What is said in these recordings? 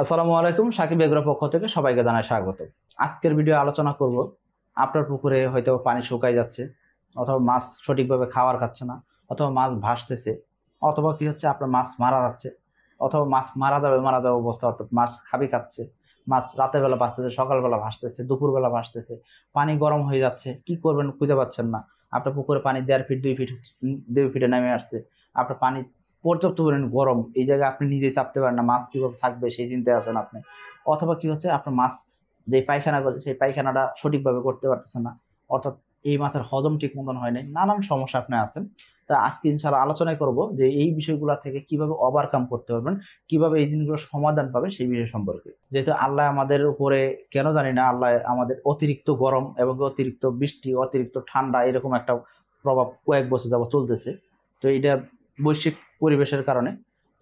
আসসালামু আলাইকুম, সাকিব বেগরের পক্ষ থেকে সবাইকে জানাই স্বাগত। আজকের ভিডিও আলোচনা করব, আপনার পুকুরে হয়তো পানি শুকাই যাচ্ছে, অথবা মাছ সঠিকভাবে খাওয়ার খাচ্ছে না, অথবা মাছ ভাসতেছে, অথবা কি হচ্ছে, আপনার মাছ মারা যাচ্ছে, অথবা মাছ মারা যাবে মারা যাবে অবস্থা, অর্থাৎ মাছ খাবি খাচ্ছে, মাছ রাতের বেলা ভাসতেছে, সকালবেলা ভাসতেছে, দুপুরবেলা ভাসতেছে, পানি গরম হয়ে যাচ্ছে, কি করবেন খুঁজে পাচ্ছেন না। আপনার পুকুরে পানি দেড় ফিট দুই ফিট দুই ফিটে নেমে আসছে, আপনার পানি পর্যাপ্ত পরিমাণ গরম, এই জায়গায় আপনি নিজেই চাপতে পারেন না মাছ কীভাবে থাকবে সেই চিন্তায় আছেন আপনি। অথবা কি হচ্ছে, আপনার মাছ যে পায়খানা করছে সেই পায়খানাটা সঠিকভাবে করতে পারতেছে না। অর্থাৎ এই মাছের হজম ঠিক মতন হয় নাই। নানান সমস্যা আপনি আছেন। তা আজকে ইনশাল্লাহ আলোচনায় করব যে এই বিষয়গুলো থেকে কীভাবে ওভারকাম করতে পারবেন, কীভাবে এই জিনিসগুলোর সমাধান পাবেন সেই বিষয় সম্পর্কে। যেহেতু আল্লাহ আমাদের উপরে, কেন জানি না, আল্লাহ আমাদের অতিরিক্ত গরম এবং অতিরিক্ত বৃষ্টি, অতিরিক্ত ঠান্ডা এরকম একটা প্রভাব কয়েক বছর যাবত চলতেছে। তো এটা বৈশ্বিক পরিবেশের কারণে।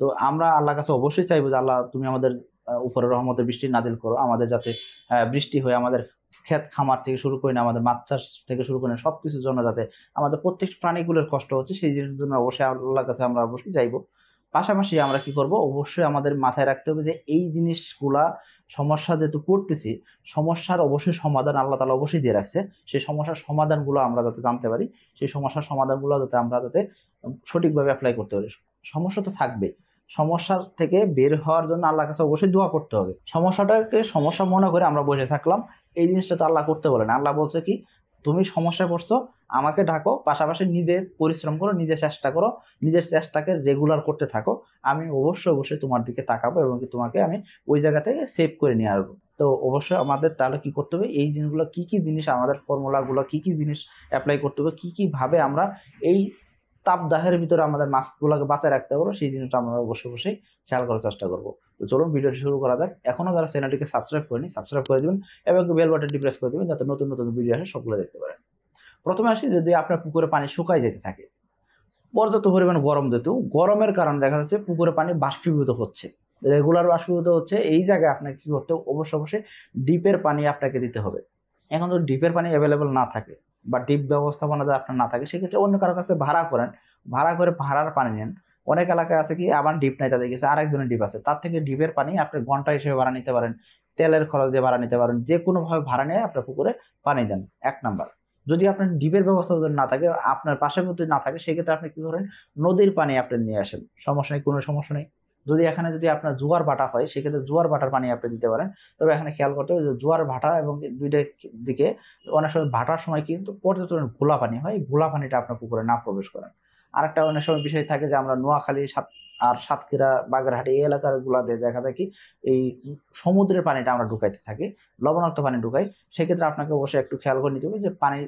তো আমরা আল্লাহর কাছে অবশ্যই চাইব যে আল্লাহ তুমি আমাদের উপরে রহমতের বৃষ্টি নাজিল করো। আমাদের যাতে বৃষ্টি হয়ে আমাদের ক্ষেত খামার থেকে শুরু করে না আমাদের মাছ চাষ থেকে শুরু করে সব কিছুর জন্য যাতে আমাদের প্রত্যেক প্রাণীগুলোর কষ্ট হচ্ছে, সেই জিনিসের জন্য অবশ্যই আল্লাহর কাছে আমরা অবশ্যই চাইব। পাশাপাশি আমরা কি করব? অবশ্যই আমাদের মাথায় রাখতে হবে যে এই জিনিসগুলা সমস্যা যেহেতু করতেছি সমস্যার অবশ্যই সমাধান আল্লাহ তালা অবশ্যই দিয়ে রাখছে। সেই সমস্যার সমাধানগুলো আমরা যাতে জানতে পারি, সেই সমস্যার সমাধানগুলো যাতে আমরা যাতে সঠিকভাবে অ্যাপ্লাই করতে পারি। সমস্যা তো থাকবে সমস্যার থেকে বের হওয়ার জন্য আল্লাহর কাছে অবশ্যই দোয়া করতে হবে। সমস্যাটাকে সমস্যা মনে করে আমরা বসে থাকলাম। এই জিনিসটা তো আল্লাহ করতে বলেন। আল্লাহ বলছে কি, তুমি সমস্যায় পড়ছো, আমাকে ডাকো, পাশাপাশি নিজে পরিশ্রম করো, নিজে চেষ্টা করো, নিজের চেষ্টাকে রেগুলার করতে থাকো। আমি অবশ্যই অবশ্যই তোমার দিকে তাকাবো এবং তোমাকে আমি ওই জায়গা থেকে সেভ করে নিয়ে আসব। তো অবশ্যই আমাদের তাহলে কি করতে হবে? এই জিনিসগুলো কি কি জিনিস, আমাদের ফর্মুলাগুলো কি কি জিনিস অ্যাপ্লাই করতে হবে? কি কি ভাবে আমরা এই তাপদাহের ভিতরে আমাদের মাছগুলোকে বাঁচায় রাখতে পারব সেই জিনিসটা আমরা অবশ্যই বসে খেয়াল করার চেষ্টা করব। তো চলুন ভিডিওটি শুরু করা যাক। এখনও যারা চ্যানেলটিকে সাবস্ক্রাইব করেনি সাবস্ক্রাইব করে দিবেন এবং বেল বাটনটি প্রেস করে দিবেন যাতে নতুন নতুন ভিডিও আসে, সবগুলো দেখতে পারেন। প্রথমে আসি, যদি আপনার পুকুরে পানি শুকায় যেতে থাকে, পর্যাপ্ত পরিমাণ গরম যেহেতু, গরমের কারণে দেখা যাচ্ছে পুকুরে পানি বাষ্পীভূত হচ্ছে। রেগুলার বাষ্পীভূত হচ্ছে, এই জায়গায় আপনাকে কি করতে হবে? অবশ্যই অবশ্যই ডিপের পানি আপনাকে দিতে হবে। এখন যদি ডিপের পানি অ্যাভেলেবেল না থাকে বা ডিপ ব্যবস্থাপনা যদি আপনার না থাকে, সেক্ষেত্রে অন্য কারোর কাছে ভাড়া করেন, ভাড়া করে ভাড়ার পানি নেন। অনেক এলাকায় আছে কি, আবার ডিপ নাই, তাদের কাছে আরেকজনের ডিপ আছে। তার থেকে ডিপের পানি আপনি ঘণ্টা হিসেবে ভাড়া নিতে পারেন, তেলের খরচ দিয়ে ভাড়া নিতে পারেন, যে কোনোভাবে ভাড়া নিয়ে আপনার পুকুরে পানি দেন, এক নাম্বার। যদি আপনার ডিপের ব্যবস্থা যদি না থাকে, আপনার পাশের মধ্যে না থাকে, সেক্ষেত্রে আপনি কি করেন, নদীর পানি আপনি নিয়ে আসেন, সমস্যা নেই, কোনো সমস্যা নেই। যদি এখানে যদি আপনার জোয়ার ভাটা হয়, সেক্ষেত্রে জোয়ার ভাটার পানি আপনি দিতে পারেন। তবে এখানে খেয়াল করতে হবে যে জোয়ার ভাটা এবং দুইটা দিকে অনেক সময় ভাটার সময় কিন্তু পর্যাপ্ত ঘোলা পানি হয়। এই ঘোলা পানিটা আপনার পুকুরে না প্রবেশ করেন। আরেকটা অনেক সময় বিষয় থাকে যে আমরা নোয়াখালী, সাত আর সাতক্ষীরা, বাগেরহাট এই এলাকার গুলাতে দেখা যায় কি এই সমুদ্রের পানিটা আমরা ঢুকাইতে থাকি, লবণাক্ত পানি ঢুকাই। সেক্ষেত্রে আপনাকে অবশ্যই একটু খেয়াল করে নিতে হবে যে পানি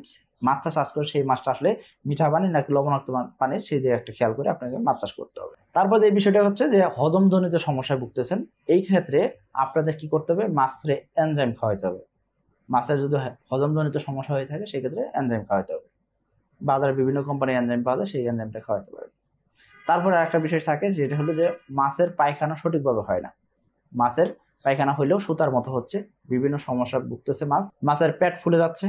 মাছটা চাষ করে সেই মাছটা আসলে মিঠা পানি নাকি লবণাক্ত পানি সেই দিকে একটা খেয়াল করে আপনাকে মাছ চাষ করতে হবে। তারপর যে বিষয়টা হচ্ছে যে হজমজনিত সমস্যায় ভুগতেছেন, এই ক্ষেত্রে আপনাদের কি করতে হবে? মাছের এনজাইম খাওয়াইতে হবে। মাছের যদি হজমজনিত সমস্যা হয়ে থাকে, সেক্ষেত্রে এনজাইম খাওয়াইতে হবে। বাজারে বিভিন্ন কোম্পানির এনজাইম পাওয়া যায়, সেই এনজাইমটা খাওয়াতে পারে তারপরে একটা বিষয় থাকে, যেটা হলো যে মাছের পায়খানা সঠিকভাবে হয় না। মাছের পায়খানা হইলেও সুতার মতো হচ্ছে, বিভিন্ন সমস্যা ভুগতেছে মাছ। মাছের পেট ফুলে যাচ্ছে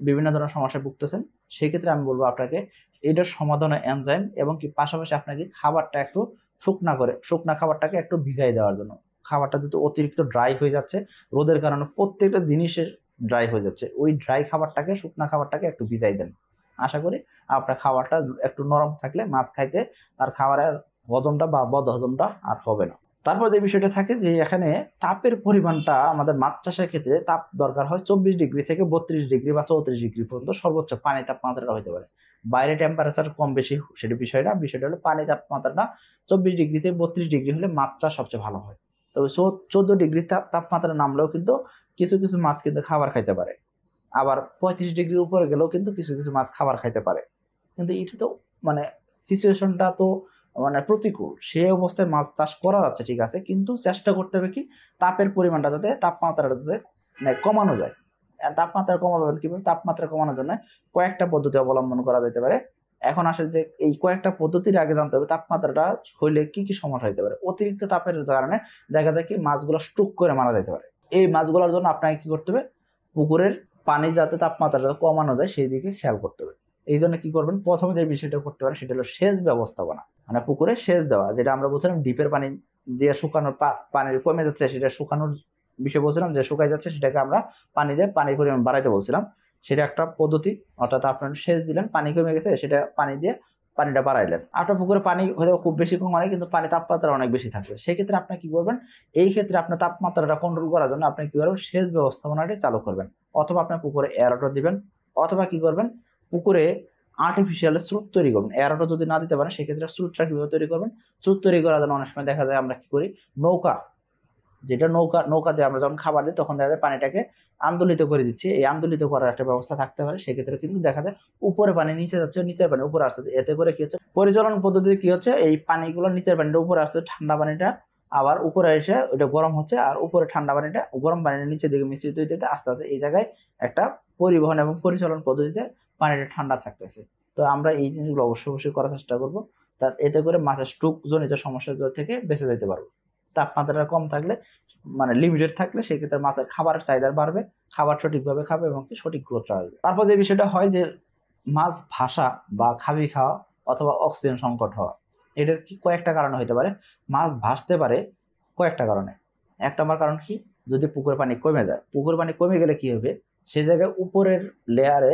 বিভিন্ন ধরনের সমস্যা ভুগতেছেন সেই ক্ষেত্রে আমি বলব আপনাকে এটার সমাধানে এনজাইম এবং কি পাশাপাশি আপনাকে খাবারটা একটু শুকনা করে, শুকনা খাবারটাকে একটু ভিজাই দেওয়ার জন্য। খাবারটা যেহেতু অতিরিক্ত ড্রাই হয়ে যাচ্ছে, রোদের কারণে প্রত্যেকটা জিনিসের ড্রাই হয়ে যাচ্ছে। ওই ড্রাই খাবারটাকে, শুকনা খাবারটাকে একটু ভিজাই দেন। আশা করি আপনার খাবারটা একটু নরম থাকলে মাছ খাইতে তার খাবারের হজমটা বা বদ হজমটা আর হবে না। তারপর যে বিষয়টা থাকে যে এখানে তাপের পরিমাণটা আমাদের মাছ চাষের ক্ষেত্রে তাপ দরকার হয় চব্বিশ ডিগ্রি থেকে বত্রিশ ডিগ্রি বা চৌত্রিশ ডিগ্রি পর্যন্ত সর্বোচ্চ পানি তাপমাত্রাটা হতে পারে। বাইরে টেম্পারেচার কম বেশি, সেটা বিষয় না, বিষয়টা হলো পানি তাপমাত্রাটা চব্বিশ ডিগ্রি থেকে বত্রিশ ডিগ্রি হলে মাছ চাষ সবচেয়ে ভালো হয়। তবে চোদ্দ ডিগ্রি তাপ, তাপমাত্রা নামলেও কিন্তু কিছু কিছু মাছ কিন্তু খাবার খাইতে পারে। আবার পঁয়ত্রিশ ডিগ্রির উপরে গেলেও কিন্তু কিছু কিছু মাছ খাবার খাইতে পারে। কিন্তু এটা তো মানে সিচুয়েশনটা তো মানে প্রতিকূল। সে অবস্থায় মাছ চাষ করা যাচ্ছে, ঠিক আছে, কিন্তু চেষ্টা করতে হবে কি, তাপের পরিমাণটা যাতে তাপমাত্রাটা যাতে মানে কমানো যায়। তাপমাত্রা কমাবেন কীভাবে তাপমাত্রা কমানোর জন্য কয়েকটা পদ্ধতি অবলম্বন করা যেতে পারে। এখন আসে যে এই কয়েকটা পদ্ধতির আগে জানতে হবে তাপমাত্রাটা হইলে কি কি সমস্যা হতে পারে। অতিরিক্ত তাপের কারণে দেখা যায় কি, মাছগুলো স্ট্রোক করে মারা যেতে পারে। এই মাছগুলোর জন্য আপনাকে কি করতে হবে, পুকুরের পানি যাতে তাপমাত্রাটা কমানো যায়, সেই দিকে খেয়াল করতে হবে। এই জন্য কি করবেন? প্রথমে যে বিষয়টা করতে পারেন সেটা হলো সেচ ব্যবস্থাপনা। মানে পুকুরে সেচ দেওয়া, যেটা আমরা বলছিলাম ডিপের পানি দিয়ে শুকানোর পা- পানি কমে যাচ্ছে, সেটা শুকানোর বিষয় বলছিলাম, যে শুকাই যাচ্ছে সেটাকে আমরা পানি দিয়ে পানির পরিমাণ বাড়াইতে বলছিলাম। সেটা একটা পদ্ধতি, অর্থাৎ আপনার সেচ দিলেন, পানি কমে গেছে, সেটা পানি দিয়ে পানিটা বাড়াইলেন। আপনার পুকুরে পানি হয়তো খুব বেশি কম হয়, কিন্তু পানি তাপমাত্রা অনেক বেশি থাকবে। সেক্ষেত্রে আপনি কি করবেন? এই ক্ষেত্রে আপনার তাপমাত্রাটা কন্ট্রোল করার জন্য আপনি কি করবেন? সেচ ব্যবস্থাপনাটি চালু করবেন। অথবা আপনার পুকুরে এয়ারোটো দিবেন। অথবা কি করবেন? পুকুরে আর্টিফিশিয়াল স্রোত তৈরি করবেন। এয়ারোটো যদি না দিতে পারেন, সেক্ষেত্রে স্রোতটা কীভাবে তৈরি করবেন? স্রোত তৈরি করার জন্য অনেক সময় দেখা যায় আমরা কি করি? নৌকা, যেটা নৌকা নৌকা দিয়ে আমরা যখন খাবার দিই, তখন দেখা যায় পানিটাকে আন্দোলিত করে দিচ্ছি। এই আন্দোলিত করার একটা ব্যবস্থা থাকতে পারে। সেক্ষেত্রে কিন্তু দেখা যায় উপরে পানি নিচে যাচ্ছে, নিচের পানি উপরে আসছে। এতে করে কি হচ্ছে? পরিচালন পদ্ধতিতে কি হচ্ছে? এই পানিগুলো নিচের পানিটা উপরে আসছে, ঠান্ডা পানিটা আবার উপরে এসে ওইটা গরম হচ্ছে আর উপরে ঠান্ডা পানিটা, গরম পানিটা নিচের দিকে মিশ্রিত হইতে আস্তে আস্তে এই জায়গায় একটা পরিবহন এবং পরিচালন পদ্ধতিতে পানিটা ঠান্ডা থাকতেছে। তো আমরা এই জিনিসগুলো অবশ্যই অবশ্যই করার চেষ্টা করব। তার এতে করে মাছের স্ট্রোক জনিত সমস্যা থেকে বেঁচে যেতে পারব। তাপমাত্রাটা কম থাকলে মানে লিমিটেড থাকলে সেক্ষেত্রে মাছের খাবারের চাহিদা বাড়বে, খাবার সঠিকভাবে খাবে এবং সঠিক গ্রোথ আসবে। তারপর যে বিষয়টা হয় যে মাছ ভাসা বা খাবি খাওয়া অথবা অক্সিজেন সংকট হওয়া, এটার কি কয়েকটা কারণে হতে পারে। মাছ ভাসতে পারে কয়েকটা কারণে। এক নম্বর কারণ কি? যদি পুকুর পানি কমে যায় পুকুর পানি কমে গেলে কি হবে? সেই জায়গায় উপরের লেয়ারে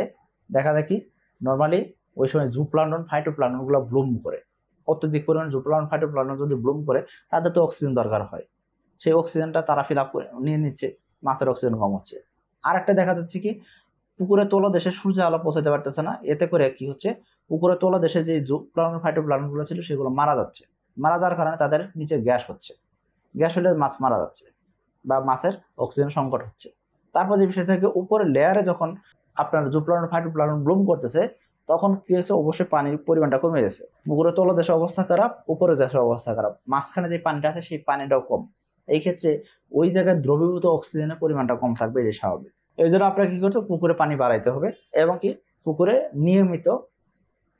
দেখা কি নর্মালি ওই সময় জুপ্লান্ডন ফাইটোপ্লান্ডনগুলো ব্লুম করে। অত্যধিক পরিমাণে জুপ্লান্ডন ফাইটোপ্লান্ডন যদি ব্লুম করে, তাদের তো অক্সিজেন দরকার হয়। সেই অক্সিজেনটা তারা ফিল আপ করে, নিয়ে নিচ্ছে, মাছের অক্সিজেন কম হচ্ছে। আর একটা দেখা যাচ্ছে কি পুকুরে তোলা দেশে সূর্য আলো পৌঁছাতে পারতেছে না, এতে করে কি হচ্ছে পুকুরে তোলা দেশে যে প্লান ফাইটোপ্লানগুলো ছিল, সেগুলো মারা যাচ্ছে। মারা যাওয়ার কারণে তাদের নিচে গ্যাস হচ্ছে। গ্যাস হলে মাছ মারা যাচ্ছে বা মাছের অক্সিজেন সংকট হচ্ছে। তারপর যে বিষয় থেকে উপরে লেয়ারে যখন আপনার জুপ্লান ফাইটোপ্লান ব্লুম করতেছে, তখন কি হয়েছে? অবশ্যই পানির পরিমাণটা কমে গেছে। পুকুরে তোলা দেশের অবস্থা খারাপ উপরে দেশের অবস্থা খারাপ। মাঝখানে যে পানিটা আছে, সেই পানিটাও কম। এই ক্ষেত্রে ওই জায়গায় দ্রবীভূত অক্সিজেনের পরিমাণটা কম থাকবে, এটাই স্বাভাবিক। এই জন্য আপনাকে কি করতে পুকুরে পানি বাড়াইতে হবে এবং কি পুকুরে নিয়মিত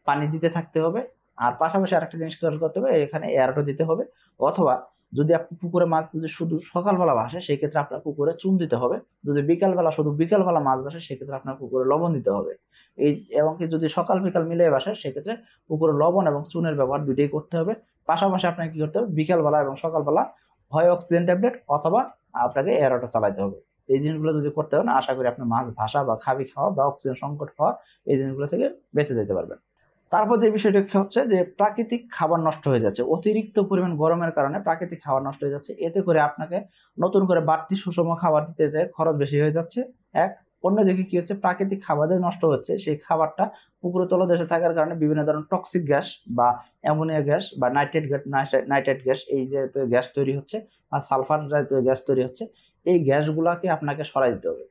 পানি দিতে থাকতে হবে। আর পাশাপাশি আরেকটা জিনিস খেয়াল করতে হবে, এখানে এয়ারটো দিতে হবে। অথবা যদি আপনি পুকুরে মাছ যদি শুধু সকালবেলা ভাসে সেই ক্ষেত্রে আপনার পুকুরে চুন দিতে হবে। যদি বিকালবেলা শুধু বিকালবেলা মাছ ভাসে, সেক্ষেত্রে আপনার পুকুরে লবণ দিতে হবে। এই এবং কি যদি সকাল বিকাল মিলিয়ে ভাসে, সেক্ষেত্রে পুকুরে লবণ এবং চুনের ব্যবহার দুটোই করতে হবে। পাশাপাশি আপনাকে কি করতে হবে? বিকালবেলা এবং সকালবেলা হয় অক্সিজেন ট্যাবলেট অথবা আপনাকে এয়ারটো চালাতে হবে। এই জিনিসগুলো যদি করতে হবে না আশা করি আপনি মাছ ভাসা বা খাবি খাওয়া বা অক্সিজেন সংকট হওয়া এই জিনিসগুলো থেকে বেঁচে যেতে পারবেন। তারপর যে বিষয়টা হচ্ছে যে প্রাকৃতিক খাবার নষ্ট হয়ে যাচ্ছে, অতিরিক্ত পরিমাণ গরমের কারণে প্রাকৃতিক খাবার নষ্ট হয়ে যাচ্ছে। এতে করে আপনাকে নতুন করে বাড়তি সুষম খাবার দিতে যায় খরচ বেশি হয়ে যাচ্ছে। এক, অন্যদিকে কি হচ্ছে? প্রাকৃতিক খাবার যে নষ্ট হচ্ছে, সেই খাবারটা পুকুরে তলদেশে থাকার কারণে বিভিন্ন ধরনের টক্সিক গ্যাস বা অ্যামোনিয়া গ্যাস বা নাইট্রেট গ্যাস নাইট্রেট গ্যাস এই যে গ্যাস তৈরি হচ্ছে বা সালফার জাতীয় গ্যাস তৈরি হচ্ছে। এই গ্যাসগুলোকে আপনাকে সরাই দিতে হবে।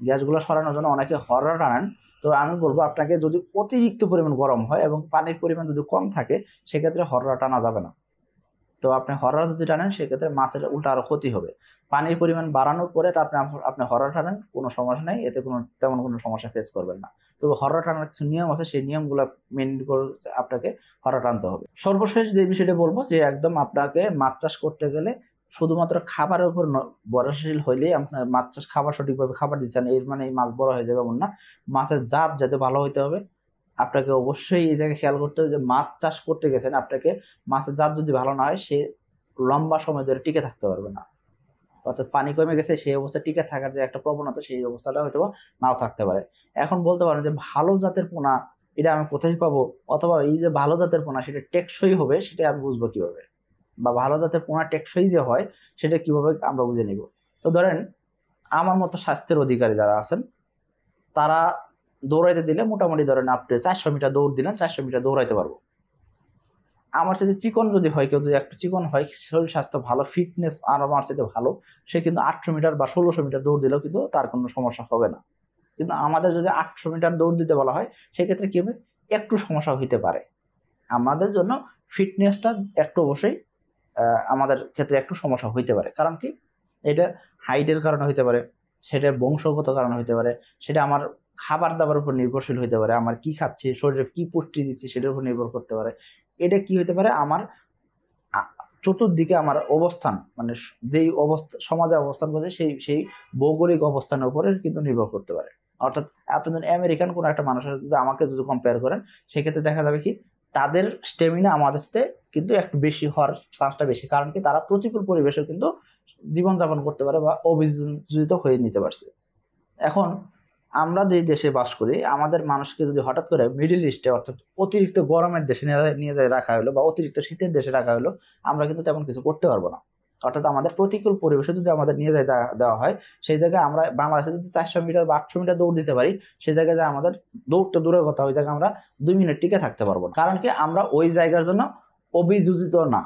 গ্যাসগুলো সরানোর জন্য অনেকে হররা টানেন তো আমি বলব আপনাকে যদি অতিরিক্ত পরিমাণ গরম হয় এবং পানির পরিমাণ যদি কম থাকে, সেক্ষেত্রে হররা টানা যাবে না। তো আপনি হররা যদি টানেন, সেক্ষেত্রে মাছের উল্টা আরও ক্ষতি হবে। পানির পরিমাণ বাড়ানোর পরে তো আপনি আপনি হররা টানেন, কোনো সমস্যা নেই, এতে কোনো তেমন কোনো সমস্যা ফেস করবেন না। তবে হররা টানার কিছু নিয়ম আছে, সেই নিয়মগুলো মেন করে আপনাকে হররা টানতে হবে। সর্বশেষ যে বিষয়টা বলব যে, একদম আপনাকে মাছ চাষ করতে গেলে শুধুমাত্র খাবারের উপর বরশীল হইলেই আপনার মাছ চাষ খাবার সঠিকভাবে খাবার দিচ্ছেন এর মানে এই মাছ বড় হয়ে যাবে এমন না। মাছের জাত যাতে ভালো হইতে হবে, আপনাকে অবশ্যই এই জায়গায় খেয়াল করতে হবে যে মাছ চাষ করতে গেছেন, আপনাকে মাছের জাত যদি ভালো না হয়, সে লম্বা সময় ধরে টিকে থাকতে পারবে না। অর্থাৎ পানি কমে গেছে, সেই অবস্থা টিকে থাকার যে একটা প্রবণতা, সেই অবস্থাটা হয়তো নাও থাকতে পারে। এখন বলতে পারেন যে ভালো জাতের পোনা, এটা আমি কোথায় পাবো? অথবা এই যে ভালো জাতের পোনা, সেটা টেকসই হবে, সেটা আমি বুঝব কীভাবে? বা ভালো জাতের পোনা টেকসই যে হয়, সেটা কীভাবে আমরা বুঝে নিব? তো ধরেন, আমার মতো স্বাস্থ্যের অধিকারী যারা আছেন, তারা দৌড়াইতে দিলে মোটামুটি ধরেন আপনি চারশো মিটার দৌড় দিলেন চারশো মিটার দৌড়াইতে পারব। আমার সাথে চিকন যদি হয়, কেউ যদি একটু চিকন হয়, শরীর স্বাস্থ্য ভালো ফিটনেস আর আমার সাথে ভালো, সে কিন্তু আটশো মিটার বা ষোলোশো মিটার দৌড় দিলেও কিন্তু তার কোনো সমস্যা হবে না। কিন্তু আমাদের যদি আটশো মিটার দৌড় দিতে বলা হয়, সেক্ষেত্রে কী হবে? একটু সমস্যা হইতে পারে। আমাদের জন্য ফিটনেসটা একটু অবশ্যই আমাদের ক্ষেত্রে একটু সমস্যা হইতে পারে। কারণ কি? এটা হাইটের কারণে হইতে পারে, সেটা বংশগত কারণে হইতে পারে, সেটা আমার খাবার দাবার উপর নির্ভরশীল হইতে পারে, আমার কি খাচ্ছি, শরীরে কি পুষ্টি দিচ্ছি সেটার উপর নির্ভর করতে পারে। এটা কি হইতে পারে? আমার চতুর্দিকে আমার অবস্থান মানে যেই অবস্থা, সমাজে অবস্থান করছে, সেই সেই ভৌগোলিক অবস্থানের উপরে কিন্তু নির্ভর করতে পারে। অর্থাৎ আপনি যদি আমেরিকান কোনো একটা মানুষের যদি আমাকে যদি কম্পেয়ার করেন, সেক্ষেত্রে দেখা যাবে কি তাদের স্টেমিনা আমাদের সাথে কিন্তু একটু বেশি হওয়ার চান্সটা বেশি। কারণ কি, তারা প্রতিকূল পরিবেশেও কিন্তু জীবনযাপন করতে পারে বা অভিযোজিত হয়ে নিতে পারছে। এখন আমরা যে দেশে বাস করি, আমাদের মানুষকে যদি হঠাৎ করে মিডিল ইস্টে অর্থাৎ অতিরিক্ত গরমের দেশে নিয়ে যায় রাখা হলো বা অতিরিক্ত শীতের দেশে রাখা হলো, আমরা কিন্তু তেমন কিছু করতে পারব না। অর্থাৎ আমাদের প্রতিকূল পরিবেশে যদি আমাদের নিয়ে যায় দেওয়া- হয়, সেই জায়গায় আমরা বাংলাদেশে যদি চারশো মিটার বা আটশো মিটার দৌড় দিতে পারি সেই জায়গায় যে আমাদের দৌড়টা দূরের কথা, ওই জায়গায় আমরা দুই মিনিট টিকে থাকতে পারব না। কারণ কি, আমরা ওই জায়গার জন্য অভিযোজিত না।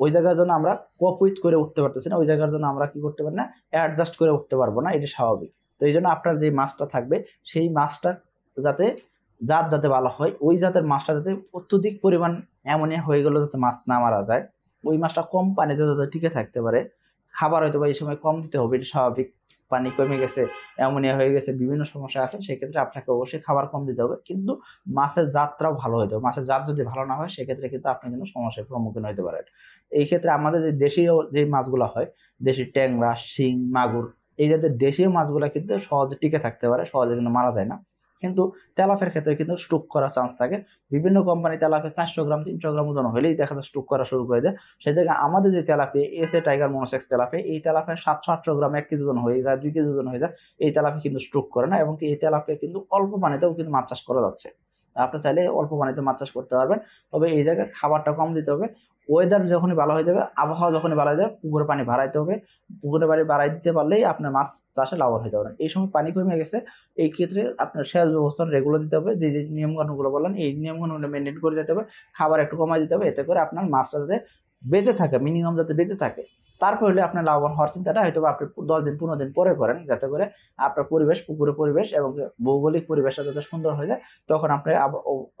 ওই জায়গার জন্য আমরা কপুইট করে উঠতে পারতেছি না, ওই জায়গার জন্য আমরা কি করতে পারি না অ্যাডজাস্ট করে উঠতে পারব না, এটা স্বাভাবিক। তো এই জন্য আপনার যে মাছটা থাকবে, সেই মাছটা যাতে জাত যাতে ভালো হয়, ওই জাতের মাছটা যাতে অত্যধিক পরিমাণ অ্যামোনিয়া হয়ে গেলে যাতে মাছ না মারা যায়। ওই মাছটা কম পানিতে যাতে টিকে থাকতে পারে। খাবার হয়তো বা এই সময় কম দিতে হবে, এটা স্বাভাবিক। পানি কমে গেছে, অ্যামোনিয়া হয়ে গেছে, বিভিন্ন সমস্যা আছে, সেক্ষেত্রে আপনাকে অবশ্যই খাবার কম দিতে হবে। কিন্তু মাছের জাতটাও ভালো হতে হবে। মাছের জাত যদি ভালো না হয়, সেক্ষেত্রে কিন্তু আপনি কিন্তু সমস্যার সম্মুখীন হতে পারেন। এই ক্ষেত্রে আমাদের যে দেশীয় যে মাছগুলো হয়, দেশি ট্যাংরা, শিং, মাগুর, এই জাতের দেশীয় মাছগুলো কিন্তু সহজে টিকে থাকতে পারে, সহজে কিন্তু মারা যায় না। কিন্তু তেলাফের ক্ষেত্রে কিন্তু স্ট্রোক করার চান্স থাকে। বিভিন্ন কোম্পানি তেলাপে চারশো গ্রাম, তিনশো গ্রাম ওজন হলেই দেখা যায় স্ট্রোক করা শুরু করে দেয়। সেই জায়গায় আমাদের যে তেলাপি এসে টাইগার মনোসেক্স তেলাপি, এই তেলাপে সাতশো আটশো গ্রাম, এক কেজি ওজন হয়ে যায়, দুই কেজি ওজন হয়ে যায়, এই তেলাপি কিন্তু স্ট্রোক করে না এবং এই তেলাপে কিন্তু অল্প পানিতেও কিন্তু মাছ চাষ করা যাচ্ছে। আপনি চাইলে অল্প পানিতে মাছ চাষ করতে পারবেন, তবে এই জায়গায় খাবারটা কম দিতে হবে। ওয়েদার যখনই ভালো হয়ে যাবে, আবহাওয়া যখনই ভালো হয়ে যাবে, পুকুরে পানি বাড়াইতে হবে। পুকুরে পানি বাড়াই দিতে পারলেই আপনার মাছ চাষে লাভবান হয়ে পারেন এই সময় পানি কমে গেছে, এই ক্ষেত্রে আপনার সেচ ব্যবস্থা রেগুলার দিতে হবে। যে যে নিয়মকানুনগুলো বললেন এই নিয়মকানুনগুলো মেনটেন করে দিতে হবে। খাবার একটু কমাই দিতে হবে, এতে করে আপনার মাছটা যাতে বেঁচে থাকে মিনিমাম যাতে বেঁচে থাকে। তারপর হলে আপনার লাভবান হওয়ার চিন্তাটা হয়তো আপনি দশ দিন, পনেরো দিন পরে করেন, যাতে করে আপনার পরিবেশ, পুকুরের পরিবেশ এবং ভৌগোলিক পরিবেশটা যাতে সুন্দর হয়ে যায়, তখন আপনি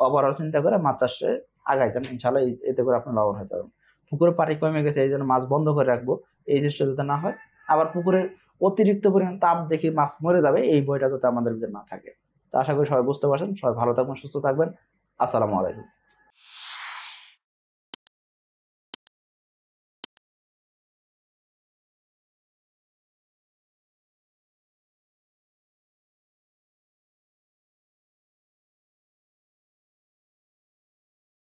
ওভারঅল চিন্তা করে মাছ চাষে আগাই যান ইনশাল্লাহ এতে করে আপনি লাভবান হয়ে পারবেন। পুকুরে পানি কমে গেছে, এই জন্য মাছ বন্ধ করে রাখব। এই জিনিসটা যাতে না হয়, আবার পুকুরের অতিরিক্ত পরিমাণ তাপ দেখে মাছ মরে যাবে, এই বইটা যাতে আমাদের ভিতরে না থাকে। তো আশা করি সবাই বুঝতে পারছেন, সবাই ভালো থাকবেন, সুস্থ থাকবেন। আসসালামু আলাইকুম।